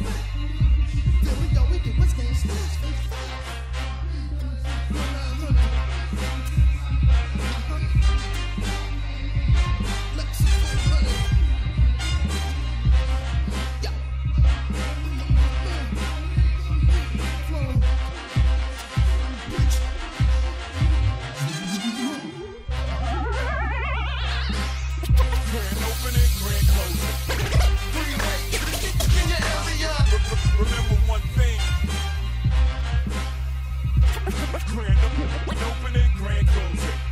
Yeah. Grand, opening grand closing.